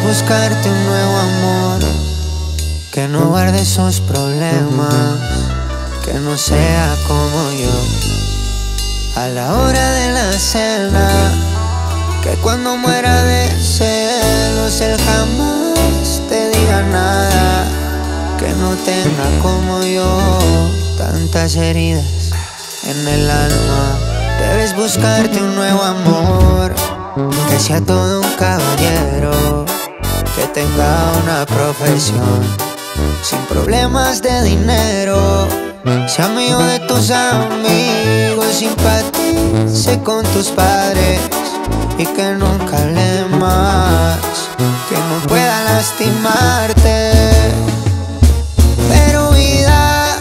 Debes buscarte un nuevo amor. Que no guarde esos problemas, que no sea como yo. A la hora de la cena, que cuando muera de celos él jamás te diga nada, que no tenga como yo tantas heridas en el alma. Debes buscarte un nuevo amor. Que sea todo un caballero, una profesión, sin problemas de dinero, sea amigo de tus amigos, simpatice con tus padres y que nunca le más, que no pueda lastimarte. Pero vida,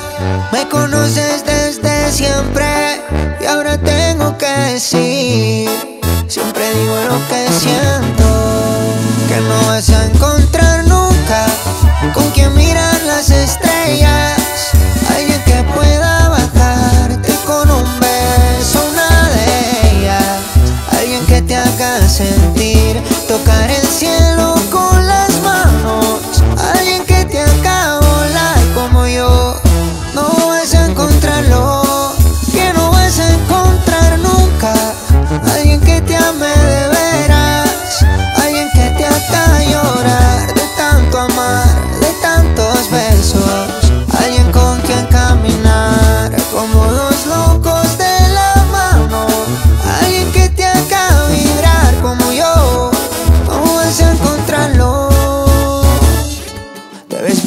me conoces desde siempre y ahora tengo que decir Siempre digo lo que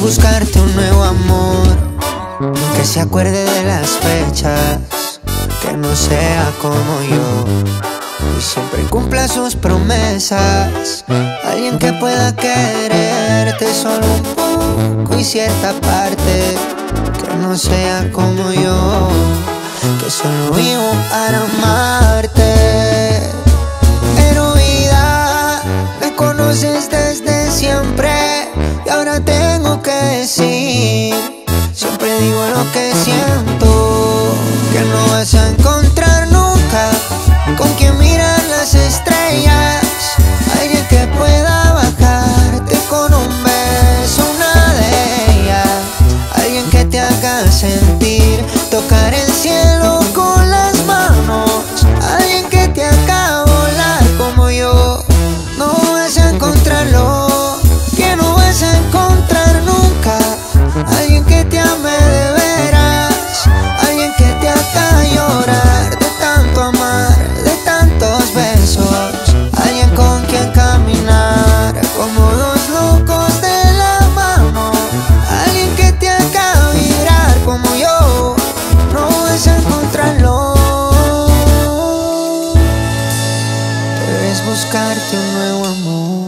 buscarte un nuevo amor que se acuerde de las fechas, que no sea como yo y siempre cumpla sus promesas. Alguien que pueda quererte solo un poco y cierta parte, que no sea como yo, que solo vivo para amarte. Te haga sentir, tocar el cielo Debes buscarte un nuevo amor.